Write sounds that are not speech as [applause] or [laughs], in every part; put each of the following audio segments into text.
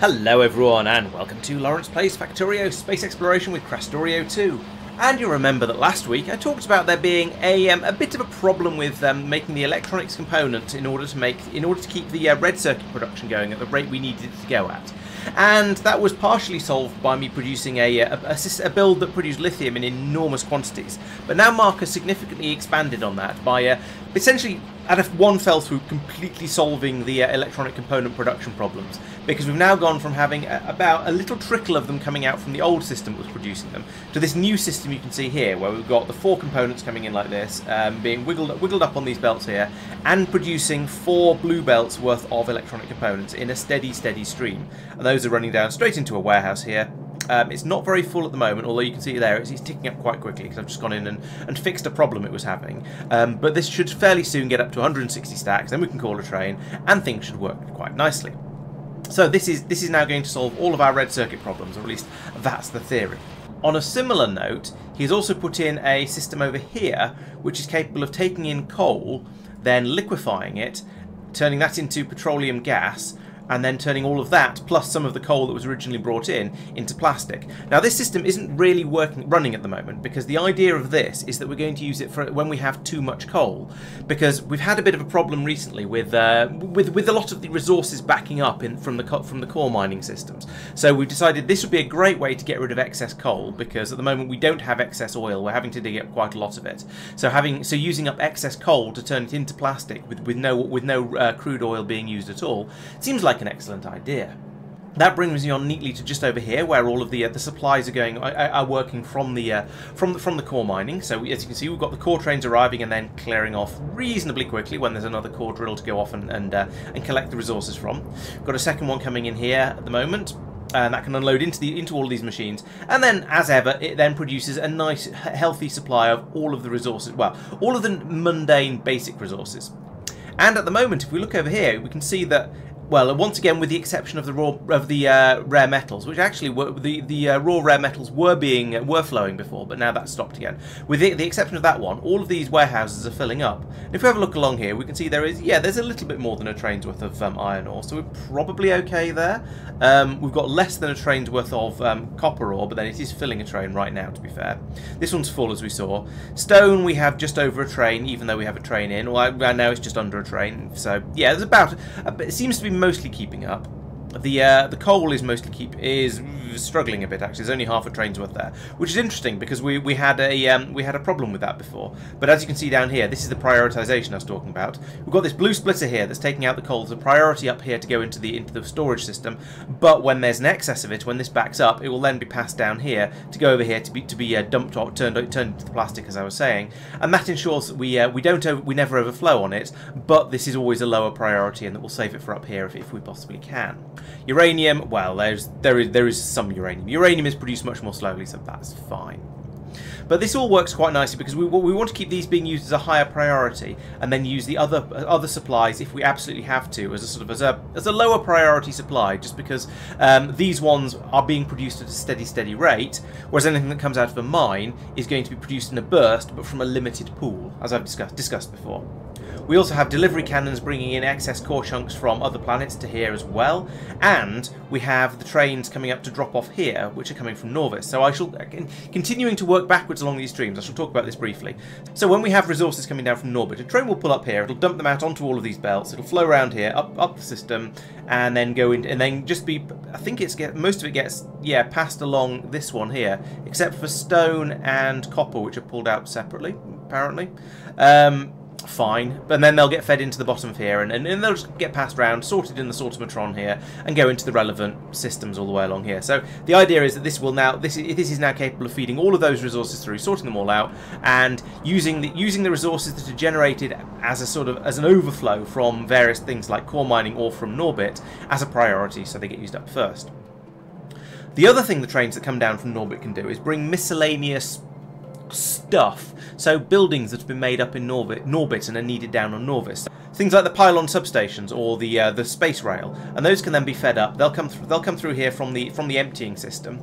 Hello everyone and welcome to Laurence Plays Factorio Space Exploration with Krastorio 2. And you remember that last week I talked about there being a, um, a bit of a problem with um, making the electronics component in order to make in order to keep the uh, red circuit production going at the rate we needed it to go at. And that was partially solved by me producing a, a, a, a build that produced lithium in enormous quantities. But now Marc has significantly expanded on that by uh, essentially at a one fell swoop completely solving the uh, electronic component production problems. Because we've now gone from having a, about a little trickle of them coming out from the old system that was producing them to this new system you can see here where we've got the four components coming in like this um, being wiggled, wiggled up on these belts here and producing four blue belts worth of electronic components in a steady steady stream. And those are running down straight into a warehouse here um, it's not very full at the moment, although you can see there it's, it's ticking up quite quickly because I've just gone in and, and fixed a problem it was having. Um, but this should fairly soon get up to 160 stacks, then we can call a train, and things should work quite nicely. So this is this is now going to solve all of our red circuit problems, or at least that's the theory. On a similar note, he's also put in a system over here which is capable of taking in coal, then liquefying it, turning that into petroleum gas, and then turning all of that, plus some of the coal that was originally brought in, into plastic. Now this system isn't really working, running at the moment, because the idea of this is that we're going to use it for when we have too much coal, because we've had a bit of a problem recently with uh, with, with a lot of the resources backing up in, from the from the core mining systems. So we've decided this would be a great way to get rid of excess coal, because at the moment we don't have excess oil, we're having to dig up quite a lot of it. So having so using up excess coal to turn it into plastic with, with no with no uh, crude oil being used at all seems like like an excellent idea. That brings me on neatly to just over here, where all of the uh, the supplies are going are, working from the uh, from the, from the core mining. So as you can see, we've got the core trains arriving and then clearing off reasonably quickly when there's another core drill to go off and and, uh, and collect the resources from. We've got a second one coming in here at the moment. And that can unload into the into all of these machines, and then, as ever, it then produces a nice, healthy supply of all of the resources. Well, all of the mundane, basic resources. And at the moment, if we look over here, we can see that well, once again, with the exception of the raw of the uh, rare metals, which actually were the the uh, raw rare metals were being uh, were flowing before, but now that's stopped again. With the, the, exception of that one, all of these warehouses are filling up. If we have a look along here, we can see there is yeah, there's a little bit more than a train's worth of um, iron ore, so we're probably okay there. Um, we've got less than a train's worth of um, copper ore, but then it is filling a train right now. To be fair, this one's full as we saw. Stone we have just over a train, even though we have a train in. Well, now it's just under a train. So yeah, there's about. It seems to be mostly keeping up. The uh, the coal is mostly keep is struggling a bit actually. There's only half a train's worth there, which is interesting because we we had a um, we had a problem with that before. But as you can see down here, this is the prioritization I was talking about. We've got this blue splitter here that's taking out the coal. There's a priority up here to go into the into the storage system. But when there's an excess of it, when this backs up, it will then be passed down here to go over here to be to be uh, dumped or turned turned into the plastic, as I was saying. And that ensures that we uh, we don't over, we never overflow on it. But this is always a lower priority, and that we'll save it for up here if, if we possibly can. Uranium, well, there's there is there is some uranium. Uranium is produced much more slowly, so that's fine. But this all works quite nicely because we, we want to keep these being used as a higher priority, and then use the other other supplies if we absolutely have to as a sort of as a as a lower priority supply, just because um, these ones are being produced at a steady steady rate, whereas anything that comes out of a mine is going to be produced in a burst, but from a limited pool, as I've discussed discussed before. We also have delivery cannons bringing in excess core chunks from other planets to here as well, and we have the trains coming up to drop off here, which are coming from Nauvis. So I shall, continuing to work backwards along these streams, I shall talk about this briefly. So when we have resources coming down from Norbit, a train will pull up here, it'll dump them out onto all of these belts, it'll flow around here, up, up the system, and then go in, and then just be, I think it's get, most of it gets, yeah, passed along this one here, except for stone and copper, which are pulled out separately, apparently. Um, fine. But then they'll get fed into the bottom of here, and, and, and, they'll just get passed around, sorted in the sortomatron here, and go into the relevant systems all the way along here. So the idea is that this will now this is, this is now capable of feeding all of those resources through, sorting them all out, and using the using the resources that are generated as a sort of as an overflow from various things like core mining or from Norbit as a priority, so they get used up first. The other thing the trains that come down from Norbit can do is bring miscellaneous stuff. So buildings that have been made up in Norbit, Norbit and are needed down on Nauvis. Things like the pylon substations or the uh, the space rail, and those can then be fed up. They'll come through. They'll come through here from the from the emptying system.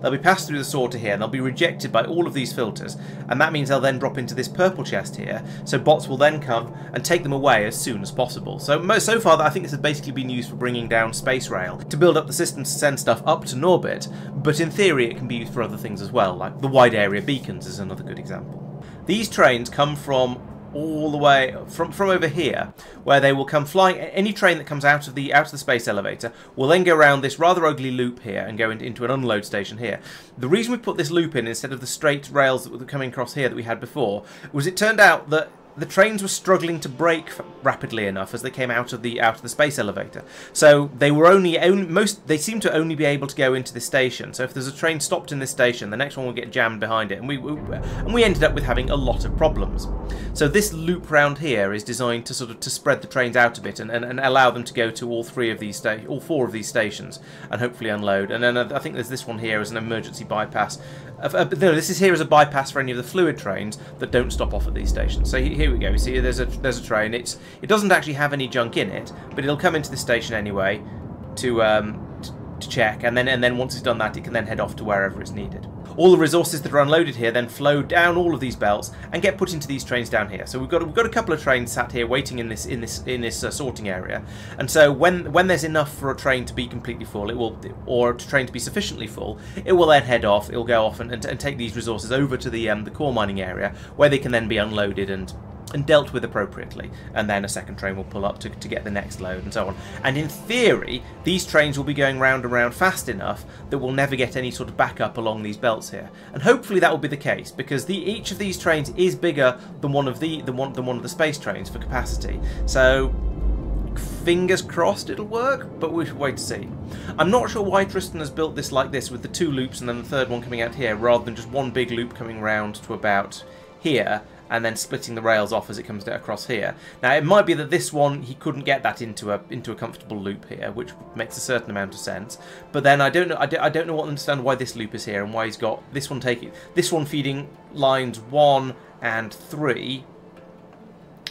they'll be passed through the sorter here, and they'll be rejected by all of these filters, and that means they'll then drop into this purple chest here, so bots will then come and take them away as soon as possible. So, so far, I think this has basically been used for bringing down Space Rail, to build up the system to send stuff up to Norbit, but in theory it can be used for other things as well, like the wide area beacons is another good example. These trains come from all the way from from over here, where they will come flying. Any train that comes out of the out of the space elevator will then go around this rather ugly loop here and go into an unload station here. The reason we put this loop in instead of the straight rails that were coming across here that we had before was it turned out that the trains were struggling to brake rapidly enough as they came out of the out of the space elevator. So they were only, only most they seem to only be able to go into this station. So if there's a train stopped in this station, the next one will get jammed behind it, and we, we and we ended up with having a lot of problems. So this loop round here is designed to sort of to spread the trains out a bit and, and, and allow them to go to all three of these all four of these stations and hopefully unload. And then uh, I think there's this one here as an emergency bypass. Uh, no, this is here as a bypass for any of the fluid trains that don't stop off at these stations. So here we go. You see, there's a there's a train. It's it doesn't actually have any junk in it, but it'll come into the station anyway to um, to check, and then and then once it's done that, it can then head off to wherever it's needed. All the resources that are unloaded here then flow down all of these belts and get put into these trains down here. So we've got we've got a couple of trains sat here waiting in this in this in this uh, sorting area, and so when when there's enough for a train to be completely full, it will or a train to be sufficiently full, it will then head off. It'll go off and, and, and take these resources over to the um, the core mining area where they can then be unloaded and and dealt with appropriately. And then a second train will pull up to, to get the next load and so on. And in theory, these trains will be going round and round fast enough that we'll never get any sort of backup along these belts here. And hopefully that will be the case because the, each of these trains is bigger than one of the than one, than one of the space trains for capacity. So fingers crossed it'll work, but we should wait to see. I'm not sure why Tristan has built this like this with the two loops and then the third one coming out here rather than just one big loop coming round to about here and then splitting the rails off as it comes across here. Now it might be that this one he couldn't get that into a into a comfortable loop here, which makes a certain amount of sense. But then I don't know I don't, I don't know what understand why this loop is here and why he's got this one taking this one feeding lines one and three.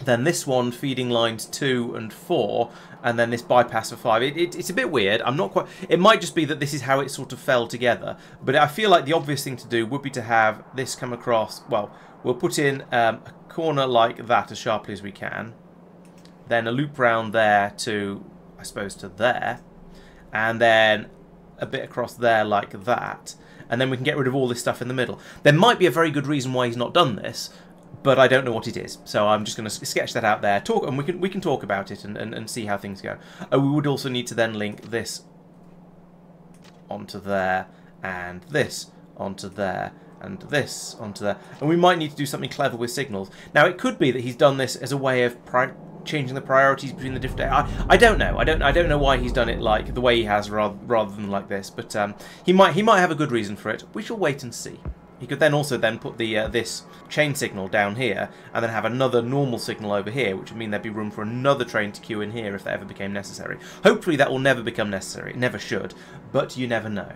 Then this one feeding lines two and four, and then this bypass for five. It, it, it's a bit weird. I'm not quite. It might just be that this is how it sort of fell together. But I feel like the obvious thing to do would be to have this come across. Well, We'll put in um, a corner like that as sharply as we can. Then a loop round there to, I suppose, to there. And then a bit across there like that. And then we can get rid of all this stuff in the middle. There might be a very good reason why he's not done this, but I don't know what it is. So I'm just going to sketch that out there. Talk, and we can we can talk about it and, and, and see how things go. Oh, we would also need to then link this onto there and this onto there and this onto there. And we might need to do something clever with signals. Now, it could be that he's done this as a way of changing the priorities between the different... I, I don't know. I don't I don't know why he's done it like the way he has rather, rather than like this. But um, he might he might have a good reason for it. We shall wait and see. He could then also then put the uh, this chain signal down here and then have another normal signal over here, which would mean there'd be room for another train to queue in here if that ever became necessary. Hopefully that will never become necessary. It never should, but you never know.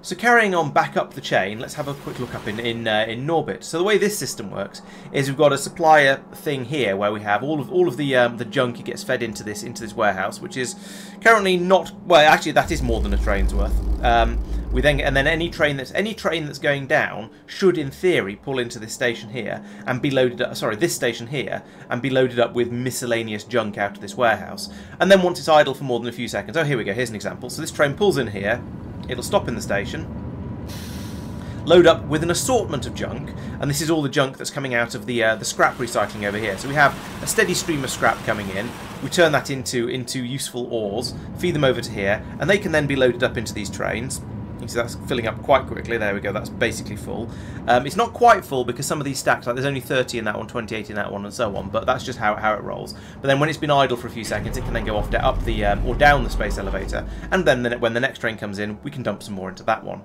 So carrying on back up the chain, let's have a quick look up in in, uh, in Norbit. So the way this system works is we've got a supplier thing here where we have all of all of the um, the junk gets fed into this into this warehouse, which is currently not well. Actually, that is more than a train's worth. Um, we then and then any train that's any train that's going down should, in theory, pull into this station here and be loaded up. Sorry, this station here and be loaded up with miscellaneous junk out of this warehouse. And then once it's idle for more than a few seconds, oh here we go. Here's an example. So this train pulls in here It'll stop in the station, load up with an assortment of junk, and this is all the junk that's coming out of the uh, the scrap recycling over here. So we have a steady stream of scrap coming in. We turn that into into useful ores, feed them over to here, and they can then be loaded up into these trains. You see that's filling up quite quickly. There we go. That's basically full. Um, it's not quite full because some of these stacks, like there's only 30 in that one, 28 in that one, and so on. But that's just how, how it rolls. But then when it's been idle for a few seconds, it can then go off up the um, or down the space elevator, and then when the next train comes in, we can dump some more into that one.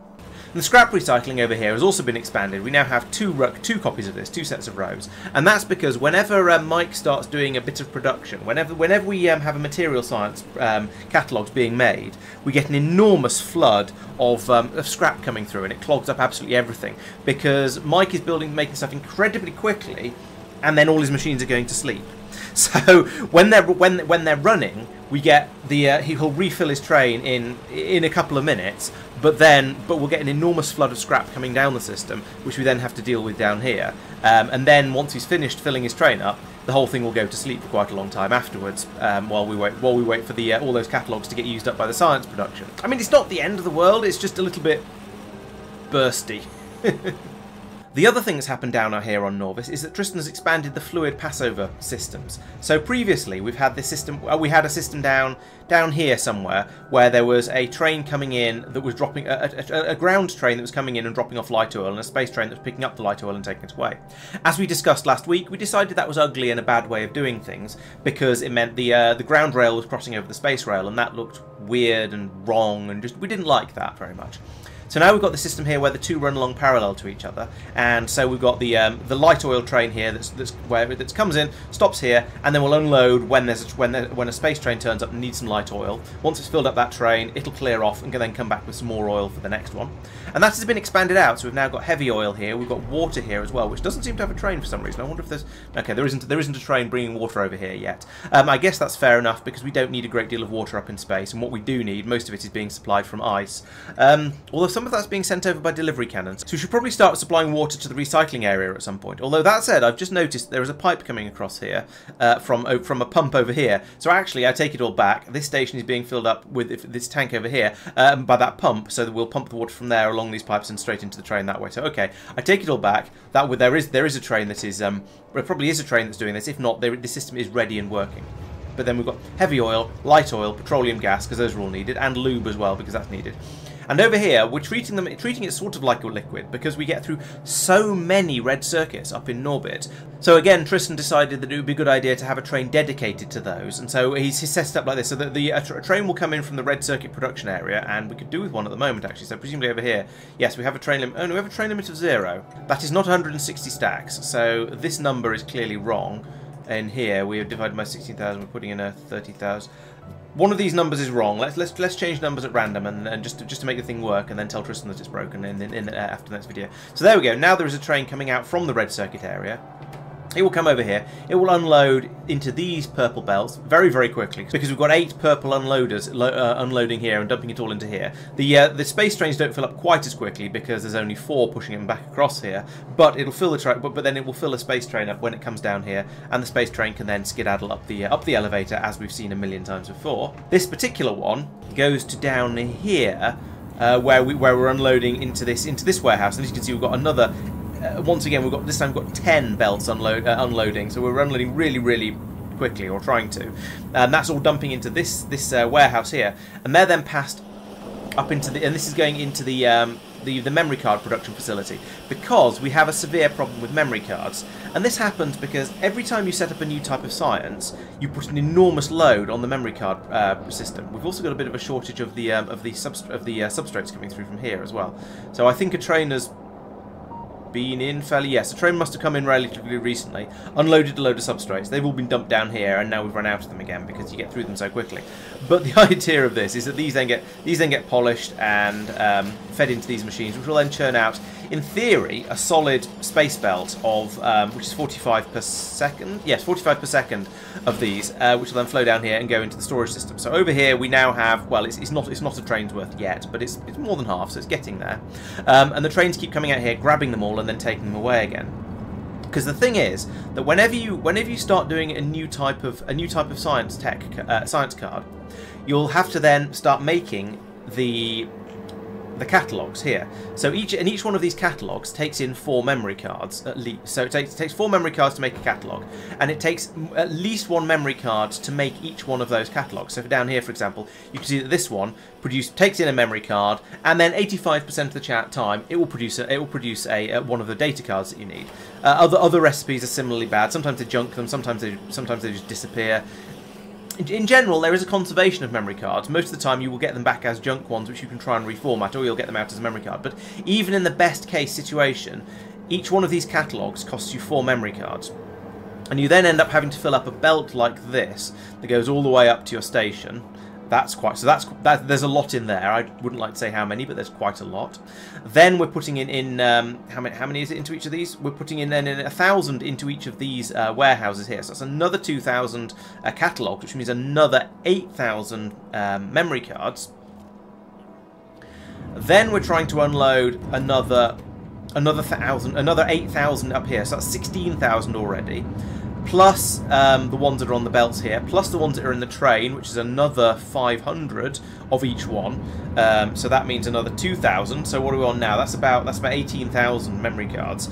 The scrap recycling over here has also been expanded. We now have two two copies of this, two sets of rows, and that's because whenever um, Mike starts doing a bit of production, whenever whenever we um, have a material science um, catalogues being made, we get an enormous flood of, um, of scrap coming through, and it clogs up absolutely everything because Mike is building, making stuff incredibly quickly, and then all his machines are going to sleep. [laughs] So when they're when when they're running, we get the uh, he'll refill his train in in a couple of minutes, but then but we'll get an enormous flood of scrap coming down the system, which we then have to deal with down here. Um, and then once he's finished filling his train up, the whole thing will go to sleep for quite a long time afterwards, um, while we wait while we wait for the uh, all those catalogues to get used up by the science production. I mean, it's not the end of the world; it's just a little bit bursty. [laughs] The other thing that's happened down here on Nauvis is that Tristan has expanded the fluid passover systems. So previously we've had this system, uh, we had a system down down here somewhere where there was a train coming in that was dropping a, a, a, ground train that was coming in and dropping off light oil and a space train that was picking up the light oil and taking it away. As we discussed last week, we decided that was ugly and a bad way of doing things because it meant the uh, the ground rail was crossing over the space rail and that looked weird and wrong and just we didn't like that very much. So now we've got the system here where the two run along parallel to each other, and so we've got the um, the light oil train here that's, that's where that comes in, stops here, and then we'll unload when there's a, when there, when a space train turns up and needs some light oil. Once it's filled up that train, it'll clear off and can then come back with some more oil for the next one. And that has been expanded out, so we've now got heavy oil here. We've got water here as well, which doesn't seem to have a train for some reason. I wonder if there's okay, there isn't there isn't a train bringing water over here yet. Um, I guess that's fair enough because we don't need a great deal of water up in space, and what we do need, most of it is being supplied from ice. Um, although some of that's being sent over by delivery cannons. So we should probably start supplying water to the recycling area at some point. Although that said, I've just noticed there is a pipe coming across here uh, from from a pump over here. So actually, I take it all back. This station is being filled up with this tank over here um, by that pump, so that we'll pump the water from there along these pipes and straight into the train that way. So okay, I take it all back. That there is there is a train that is um, there probably is a train that's doing this. If not, the system is ready and working. But then we've got heavy oil, light oil, petroleum gas, because those are all needed, and lube as well, because that's needed. And over here, we're treating them, treating it sort of like a liquid because we get through so many red circuits up in Norbit. So again, Tristan decided that it would be a good idea to have a train dedicated to those, and so he's, set it up like this, so that the a, a train will come in from the red circuit production area, and we could do with one at the moment actually. So presumably over here, yes, we have a train limit. Oh no, we have a train limit of zero. That is not 160 stacks, so this number is clearly wrong. And here we have divided by 16,000. We're putting in a 30,000 one of these numbers is wrong. Let's let's let's change numbers at random and, and just to, just to make the thing work, and then tell Tristan that it's broken in, in, in uh, after the next video. So there we go. Now there is a train coming out from the red circuit area. It will come over here. It will unload into these purple belts very, very quickly because we've got eight purple unloaders uh, unloading here and dumping it all into here. The uh, the space trains don't fill up quite as quickly because there's only four pushing them back across here, but it'll fill the train. But, but then it will fill a space train up when it comes down here, and the space train can then skedaddle up the uh, up the elevator as we've seen a million times before. This particular one goes to down here. Uh, where we where we're unloading into this into this warehouse, and as you can see, we've got another uh, once again, we've got this time we've got 10 belts unload, uh, unloading, so we're unloading really, really quickly, or trying to. And that's all dumping into this this uh, warehouse here, and they're then passed up into the, and this is going into the, um, the the memory card production facility because we have a severe problem with memory cards, and this happens because every time you set up a new type of science, you put an enormous load on the memory card uh, system. We've also got a bit of a shortage of the um, of the of the uh, substrates coming through from here as well. So I think a trainer's been in fairly... Yes, the train must have come in relatively recently, unloaded a load of substrates. They've all been dumped down here, and now we've run out of them again because you get through them so quickly. But the [laughs] idea of this is that these then get these then get polished and um, fed into these machines, which will then churn out, in theory, a solid space belt of um, which is 45 per second. Yes, 45 per second of these, uh, which will then flow down here and go into the storage system. So over here we now have well, it's, it's not it's not a train's worth yet, but it's it's more than half, so it's getting there. Um, and the trains keep coming out here, grabbing them all, and then taking them away again. Because the thing is that whenever you whenever you start doing a new type of a new type of science tech uh, science card, you'll have to then start making the the catalogs here. So each and each one of these catalogs takes in four memory cards at least. So it takes, it takes four memory cards to make a catalog, and it takes at least one memory card to make each one of those catalogs. So down here, for example, you can see that this one produce takes in a memory card, and then 85% of the chat time it will produce a, it will produce a, a one of the data cards that you need. Uh, other other recipes are similarly bad. Sometimes they junk them. Sometimes they sometimes they just disappear in general, there is a conservation of memory cards. Most of the time, you will get them back as junk ones, which you can try and reformat, or you'll get them out as a memory card. But even in the best case situation, each one of these catalogues costs you four memory cards. And you then end up having to fill up a belt like this that goes all the way up to your station. That's quite so that's that, there's a lot in there. I wouldn't like to say how many, but there's quite a lot. Then we're putting in in um, how many how many is it into each of these? We're putting in then in a thousand into each of these uh, warehouses here. So that's another two thousand uh, catalogs, which means another eight thousand um, memory cards. Then we're trying to unload another another thousand, another eight thousand up here. So that's sixteen thousand already plus um, the ones that are on the belts here, plus the ones that are in the train, which is another 500 of each one. Um, so that means another 2,000. So what are we on now? That's about that's about 18,000 memory cards.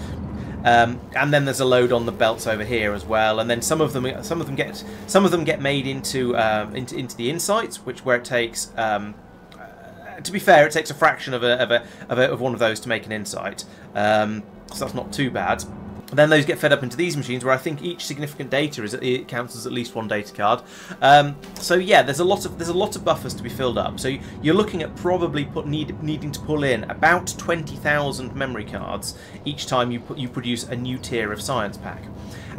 Um, and then there's a load on the belts over here as well, and then some of them some of them get some of them get made into um, into, into the insights, which where it takes. Um, to be fair, it takes a fraction of a, of, a, of, a, of one of those to make an insight, um, so that's not too bad. Then those get fed up into these machines, where I think each significant data is it counts as at least one data card. Um, so yeah, there's a lot of there's a lot of buffers to be filled up. So you're looking at probably put, need, needing to pull in about 20,000 memory cards each time you put, you produce a new tier of science pack.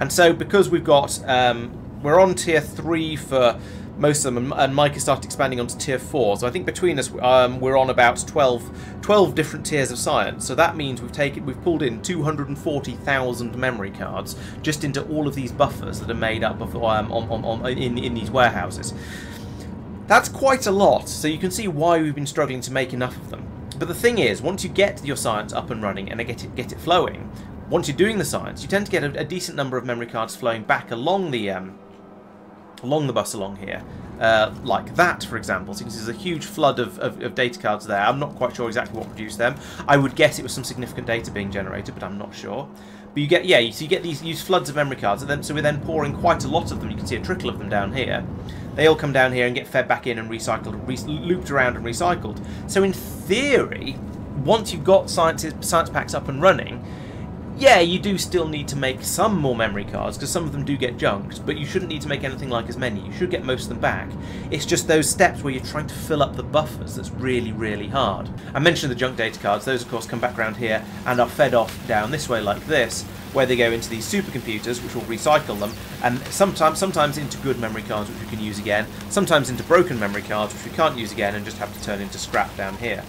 And so because we've got um, we're on tier three for most of them, and Mike has started expanding onto tier 4. So I think between us, um, we're on about 12, 12 different tiers of science. So that means we've taken, we've pulled in 240,000 memory cards just into all of these buffers that are made up of um, on, on, on, in, in these warehouses. That's quite a lot, so you can see why we've been struggling to make enough of them. But the thing is, once you get your science up and running and get it, get it flowing, once you're doing the science, you tend to get a, a decent number of memory cards flowing back along the um, along the bus along here, uh, like that, for example. So you can see there's a huge flood of, of, of, data cards there. I'm not quite sure exactly what produced them. I would guess it was some significant data being generated, but I'm not sure. But you get, yeah, so you get these huge floods of memory cards, and then, so we're then pouring quite a lot of them. You can see a trickle of them down here. They all come down here and get fed back in and recycled, re looped around and recycled. So in theory, once you've got science, science packs up and running, yeah, you do still need to make some more memory cards, because some of them do get junked, but you shouldn't need to make anything like as many. You should get most of them back. It's just those steps where you're trying to fill up the buffers that's really, really hard. I mentioned the junk data cards. Those, of course, come back around here and are fed off down this way like this, where they go into these supercomputers, which will recycle them, and sometimes, sometimes into good memory cards, which we can use again, sometimes into broken memory cards, which we can't use again, and just have to turn into scrap down here.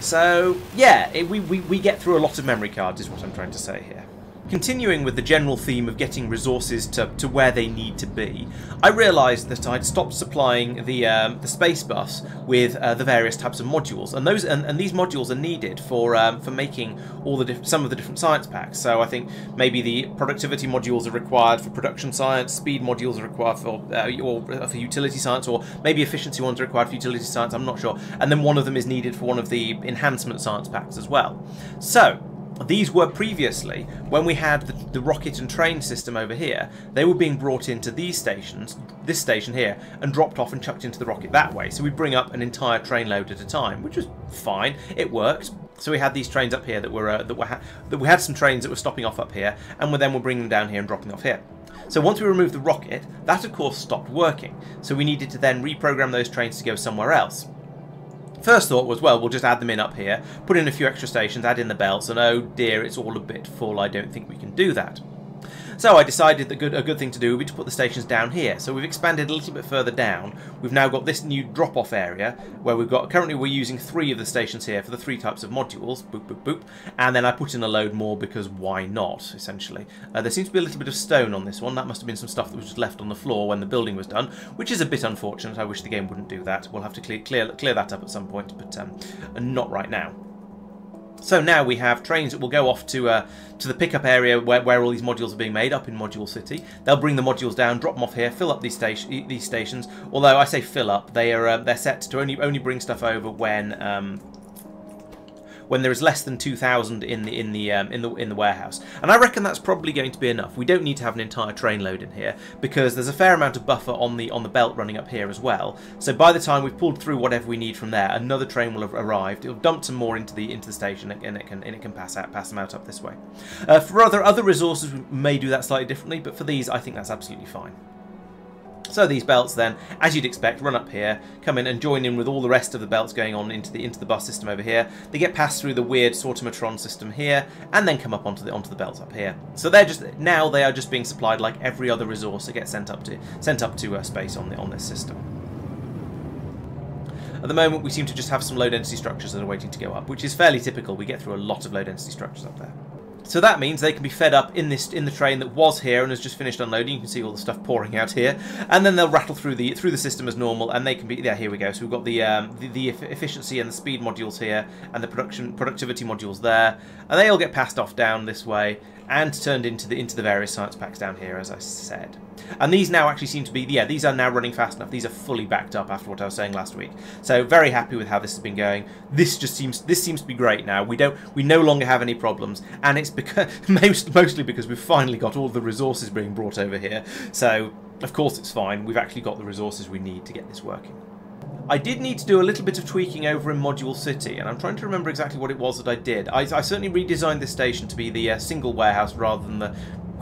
So, yeah, it, we, we, we get through a lot of memory cards is what I'm trying to say here. Continuing with the general theme of getting resources to, to where they need to be, I realised that I'd stopped supplying the um, the space bus with uh, the various types of modules, and those and, and these modules are needed for um, for making all the some of the different science packs. So I think maybe the productivity modules are required for production science, speed modules are required for uh, or uh, for utility science, or maybe efficiency ones are required for utility science. I'm not sure, and then one of them is needed for one of the enhancement science packs as well. So these were previously, when we had the, the, rocket and train system over here, they were being brought into these stations, this station here, and dropped off and chucked into the rocket that way. So we bring up an entire train load at a time, which was fine. It worked. So we had these trains up here that were uh, that were that we had some trains that were stopping off up here, and then we're bringing them down here and dropping off here. So once we removed the rocket, that of course stopped working. So we needed to then reprogram those trains to go somewhere else. First thought was, well, we'll just add them in up here, put in a few extra stations, add in the belts, and oh dear, it's all a bit full, I don't think we can do that. So I decided that good, a good thing to do would be to put the stations down here. So we've expanded a little bit further down. We've now got this new drop-off area where we've got, currently we're using three of the stations here for the three types of modules, boop, boop, boop. And then I put in a load more because why not, essentially. Uh, there seems to be a little bit of stone on this one. That must have been some stuff that was just left on the floor when the building was done, which is a bit unfortunate. I wish the game wouldn't do that. We'll have to clear, clear, clear that up at some point, but um, not right now. So now we have trains that will go off to uh, to the pickup area where, where all these modules are being made up in Module City. They'll bring the modules down, drop them off here, fill up these station these stations. Although I say fill up, they are uh, they're set to only only bring stuff over when um, when there is less than 2,000 in the in the um, in the in the warehouse. And I reckon that's probably going to be enough. We don't need to have an entire train load in here because there's a fair amount of buffer on the on the belt running up here as well. So by the time we've pulled through whatever we need from there, another train will have arrived. It'll dump some more into the into the station and it can and it can pass out pass them out up this way. Uh, for other other resources, we may do that slightly differently, but for these, I think that's absolutely fine. So these belts then, as you'd expect, run up here, come in and join in with all the rest of the belts going on into the into the bus system over here. They get passed through the weird sortimatron system here, and then come up onto the onto the belts up here. So they're just now they are just being supplied like every other resource that gets sent up to sent up to uh, space on the on this system. At the moment, we seem to just have some low density structures that are waiting to go up, which is fairly typical. We get through a lot of low density structures up there. So that means they can be fed up in this in the train that was here and has just finished unloading. You can see all the stuff pouring out here, and then they'll rattle through the through the system as normal, and they can be. Yeah, here we go. So we've got the um, the, the efficiency and the speed modules here, and the production productivity modules there, and they all get passed off down this way and turned into the into the various science packs down here, as I said. And these now actually seem to be, yeah, these are now running fast enough. These are fully backed up after what I was saying last week. So very happy with how this has been going. This just seems, this seems to be great now. We don't, we no longer have any problems, and it's because [laughs] most, mostly because we've finally got all the resources being brought over here. So of course it's fine. We've actually got the resources we need to get this working. I did need to do a little bit of tweaking over in Module City, and I'm trying to remember exactly what it was that I did. I, I certainly redesigned this station to be the uh, single warehouse rather than the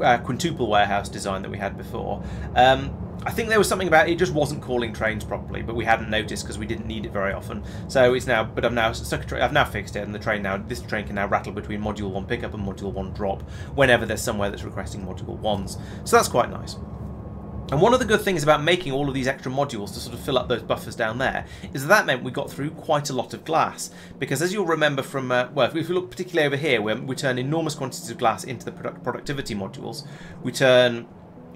uh, quintuple warehouse design that we had before. Um, I think there was something about it just wasn't calling trains properly, but we hadn't noticed because we didn't need it very often. So it's now, but I've now I've now fixed it, and the train now this train can now rattle between module one pickup and module one drop whenever there's somewhere that's requesting module ones. So that's quite nice. And one of the good things about making all of these extra modules to sort of fill up those buffers down there is that, meant we got through quite a lot of glass. Because as you'll remember from, uh, well, if we look particularly over here, where we turn enormous quantities of glass into the product productivity modules, we turn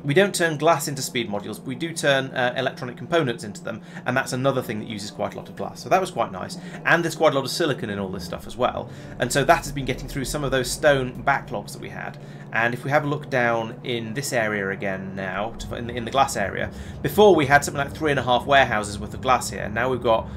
we don't turn glass into speed modules, but we do turn uh, electronic components into them, and that's another thing that uses quite a lot of glass. So that was quite nice. And there's quite a lot of silicon in all this stuff as well. And so that has been getting through some of those stone backlogs that we had. And if we have a look down in this area again now, in the, in the glass area, before we had something like three and a half warehouses worth of glass here. Now we've got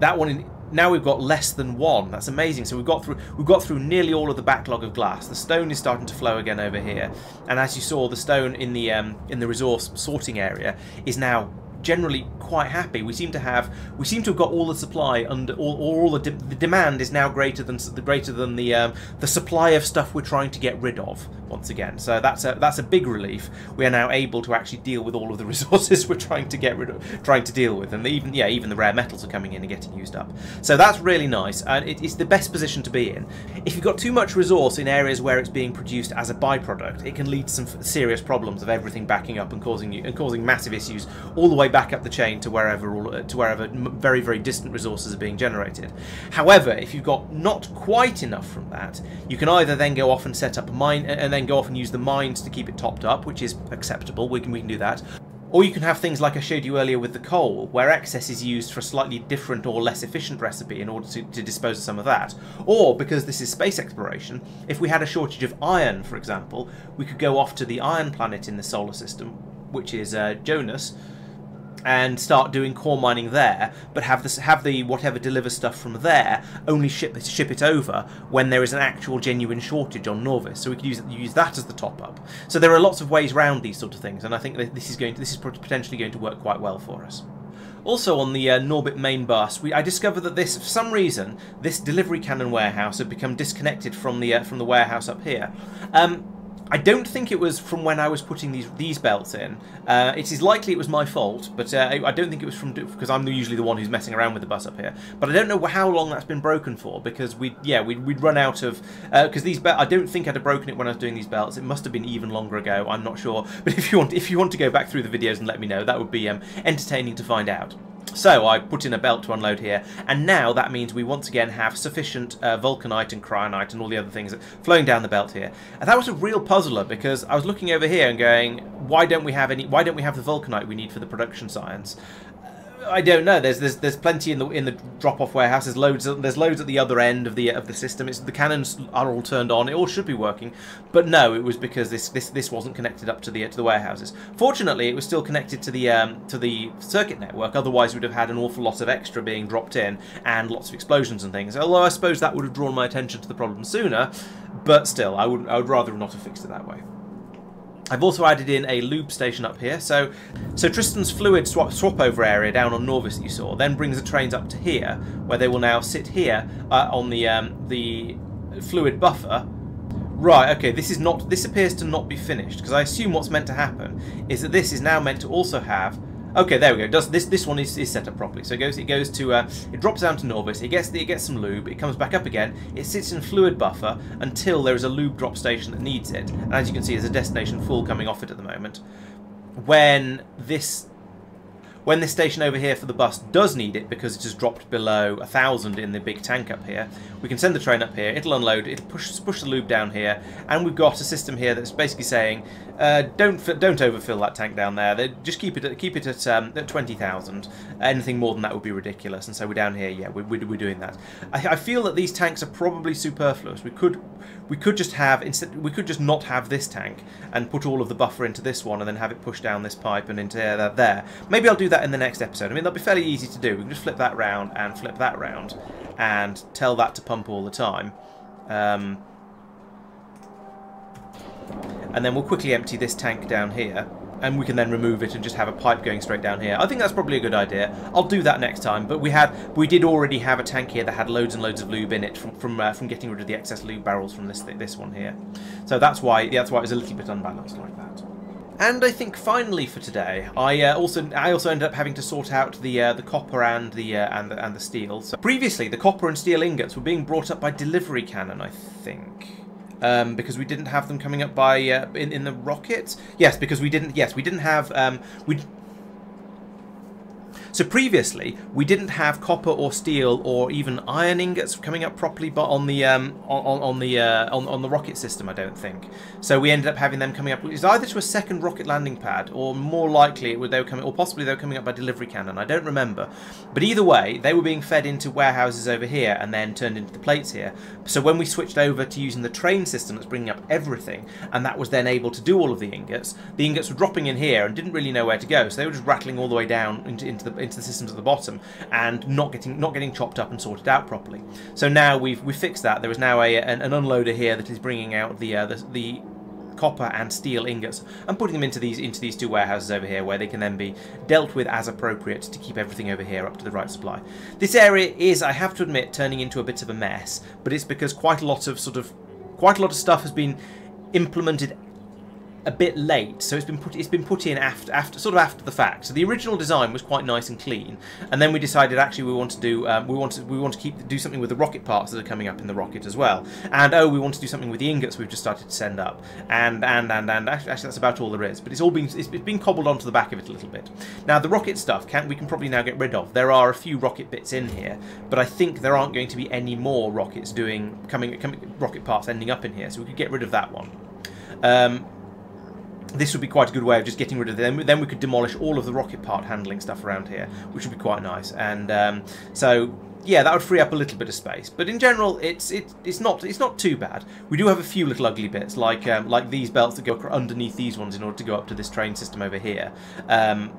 that one in now we've got less than one. That's amazing. So we've got through we've got through nearly all of the backlog of glass. The stone is starting to flow again over here, and as you saw, the stone in the um, in the resource sorting area is now generally quite happy. We seem to have we seem to have got all the supply under all, all the, de the demand is now greater than the greater than the um, the supply of stuff we're trying to get rid of once again. So that's a that's a big relief. We are now able to actually deal with all of the [laughs] resources we're trying to get rid of, trying to deal with, and even yeah even the rare metals are coming in and getting used up. So that's really nice, and it, it's the best position to be in. If you've got too much resource in areas where it's being produced as a byproduct, it can lead to some serious problems of everything backing up and causing you and causing massive issues all the way back up the chain to wherever all, to wherever very very distant resources are being generated. However, if you've got not quite enough from that, you can either then go off and set up a mine and then go off and use the mines to keep it topped up, which is acceptable. We can we can do that. Or you can have things like I showed you earlier with the coal, where excess is used for a slightly different or less efficient recipe in order to, to, dispose of some of that. Or, because this is space exploration, if we had a shortage of iron, for example, we could go off to the iron planet in the solar system, which is uh, Jonas, and start doing core mining there, but have this have the whatever delivers stuff from there only ship ship it over when there is an actual genuine shortage on Nauvis. So we could use use that as the top up. So there are lots of ways around these sort of things, and I think this is going to, this is potentially going to work quite well for us. Also on the uh, Norbit main bus, we, I discovered that this, for some reason, this delivery cannon warehouse had become disconnected from the uh, from the warehouse up here. Um, I don't think it was from when I was putting these these belts in. Uh, it is likely it was my fault, but uh, I, don't think it was from because I'm usually the one who's messing around with the bus up here. But I don't know how long that's been broken for because we yeah we'd, we'd run out of because uh, these I don't think I'd have broken it when I was doing these belts. It must have been even longer ago. I'm not sure. [laughs] But if you want if you want to go back through the videos and let me know, that would be um, entertaining to find out. So I put in a belt to unload here, and now that means we once again have sufficient uh, vulcanite and cryonite and all the other things flowing down the belt here. And that was a real puzzler because I was looking over here and going, why don't we have any? Why don't we have the vulcanite we need for the production science? I don't know. There's there's there's plenty in the in the drop off warehouse. There's loads. There's loads at the other end of the of the system. It's the cannons are all turned on. It all should be working, but no, it was because this this this wasn't connected up to the to the warehouses. Fortunately, it was still connected to the um, to the circuit network. Otherwise, we'd have had an awful lot of extra being dropped in and lots of explosions and things. Although I suppose that would have drawn my attention to the problem sooner, but still, I would I would rather not have fixed it that way. I've also added in a lube station up here. So so Tristan's fluid swap, swap over area down on Nauvis that you saw then brings the trains up to here, where they will now sit here uh, on the um, the fluid buffer. Right, okay, this is not this appears to not be finished, because I assume what's meant to happen is that this is now meant to also have Okay, there we go. Does this this one is, is set up properly? So it goes it goes to uh, it drops down to Nauvis. It gets it gets some lube. It comes back up again. It sits in fluid buffer until there is a lube drop station that needs it. And as you can see, there's a destination full coming off it at the moment. When this when this station over here for the bus does need it because it has dropped below a thousand in the big tank up here, we can send the train up here, it'll unload, it'll push, push the lube down here, and we've got a system here that's basically saying, uh, don't don't overfill that tank down there. They, just keep it at, keep it at, um, at 20,000. Anything more than that would be ridiculous. And so we're down here, yeah, we're, we're doing that. I, I, feel that these tanks are probably superfluous. We could we could just have instead we could just not have this tank and put all of the buffer into this one and then have it push down this pipe and into there. there. Maybe I'll do that in the next episode. I mean, that'll be fairly easy to do. We can just flip that round and flip that round and tell that to pump all the time. Um, and then we'll quickly empty this tank down here and we can then remove it and just have a pipe going straight down here. I think that's probably a good idea. I'll do that next time, but we had we did already have a tank here that had loads and loads of lube in it from from, uh, from getting rid of the excess lube barrels from this this one here. So that's why that's why it was a little bit unbalanced like that. And I think finally for today, I uh, also I also ended up having to sort out the uh, the copper and the uh, and the and the steel. So previously, the copper and steel ingots were being brought up by delivery cannon, I think um, because we didn't have them coming up by uh, in in the rockets. Yes, because we didn't. Yes, we didn't have. Um, we so previously, we didn't have copper or steel or even iron ingots coming up properly, but on the um, on, on the uh, on, on the rocket system, I don't think. So we ended up having them coming up. It was either to a second rocket landing pad, or more likely, it would, they were coming, or possibly they were coming up by delivery cannon. I don't remember. But either way, they were being fed into warehouses over here and then turned into the plates here. So when we switched over to using the train system that's bringing up everything, and that was then able to do all of the ingots, the ingots were dropping in here and didn't really know where to go. So they were just rattling all the way down into, into the into the systems at the bottom and not getting not getting chopped up and sorted out properly. So now we've we fixed that. There is now a an, an unloader here that is bringing out the uh, the, the copper and steel ingots and putting them into these into these two warehouses over here where they can then be dealt with as appropriate to keep everything over here up to the right supply. This area is, I have to admit, turning into a bit of a mess, but it's because quite a lot of sort of quite a lot of stuff has been implemented a bit late, so it's been put it's been put in after after sort of after the fact. So the original design was quite nice and clean, and then we decided actually we want to do um, we want to we want to keep do something with the rocket parts that are coming up in the rocket as well, and oh we want to do something with the ingots we've just started to send up, and and and and actually, actually that's about all there is. But it's all been it's been cobbled onto the back of it a little bit. Now the rocket stuff can we can probably now get rid of. There are a few rocket bits in here, but I think there aren't going to be any more rockets doing coming, coming rocket parts ending up in here, so we could get rid of that one. Um, this would be quite a good way of just getting rid of them. Then we could demolish all of the rocket part handling stuff around here, which would be quite nice. And um, so, yeah, that would free up a little bit of space. But in general, it's it, it's not it's not too bad. We do have a few little ugly bits, like um, like these belts that go underneath these ones in order to go up to this train system over here. Um,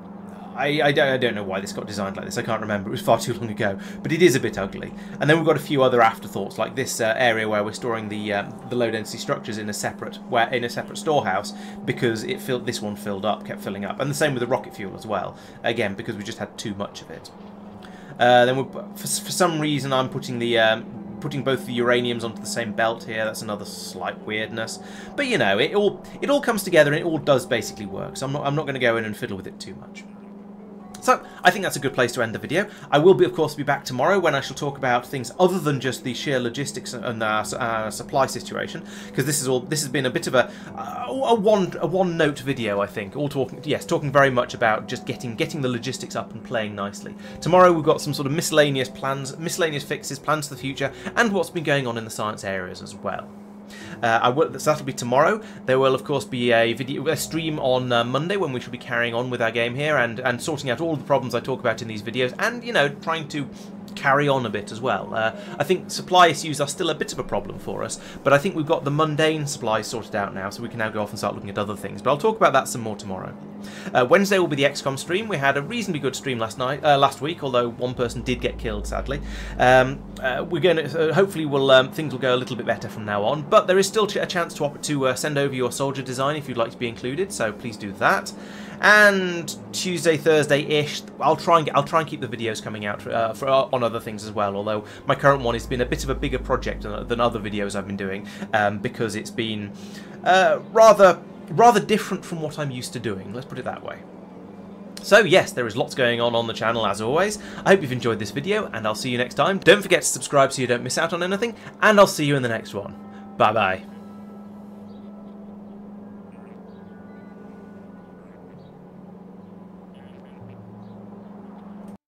I, I, don't, I don't know why this got designed like this. I can't remember. It was far too long ago. But it is a bit ugly. And then we've got a few other afterthoughts, like this uh, area where we're storing the um, the low density structures in a separate where in a separate storehouse because it filled this one filled up, kept filling up, and the same with the rocket fuel as well. Again, because we just had too much of it. Uh, then for, for some reason I'm putting the um, putting both the uraniums onto the same belt here. That's another slight weirdness. But you know, it all it all comes together and it all does basically work. So I'm not I'm not going to go in and fiddle with it too much. So, I think that's a good place to end the video. I will, be, of course, be back tomorrow when I shall talk about things other than just the sheer logistics and uh, uh, supply situation, because this is all. This has been a bit of a, uh, a one a one note video, I think. All talking, yes, talking very much about just getting getting the logistics up and playing nicely. Tomorrow we've got some sort of miscellaneous plans, miscellaneous fixes, plans for the future, and what's been going on in the science areas as well. Uh, I will, so that'll be tomorrow. There will, of course, be a video, a stream on uh, Monday when we shall be carrying on with our game here and, and sorting out all the problems I talk about in these videos and, you know, trying to carry on a bit as well. Uh, I think supply issues are still a bit of a problem for us, but I think we've got the mundane supplies sorted out now, so we can now go off and start looking at other things. But I'll talk about that some more tomorrow. Uh, Wednesday will be the XCOM stream. We had a reasonably good stream last night, uh, last week, although one person did get killed, sadly. Um, uh, we're going to hopefully will um, things will go a little bit better from now on, but there is still a chance to to uh, send over your soldier design if you'd like to be included. So please do that and Tuesday, Thursday-ish. I'll try and get, I'll try and keep the videos coming out uh, for, uh, on other things as well. Although my current one has been a bit of a bigger project than, than other videos I've been doing um, because it's been uh, rather rather different from what I'm used to doing. Let's put it that way. So yes, there is lots going on on the channel as always. I hope you've enjoyed this video and I'll see you next time. Don't forget to subscribe so you don't miss out on anything and I'll see you in the next one. Bye bye.